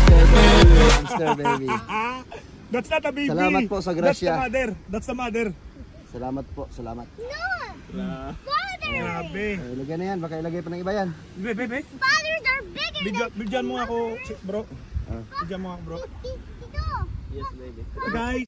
Hamster baby. That's not a baby. Salamat po sa That's the grasya. mother. That's the mother. Salamat po, salamat. Father! Grabe. Eh, ilagay na yan, baka ilagay pa ng iba yan. Be, be, be. Fathers are bigger Bigyan, bigyan mo ako, bro. Bigyan mo ako, bro. than Tito. Guys,